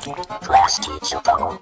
Class teacher phone.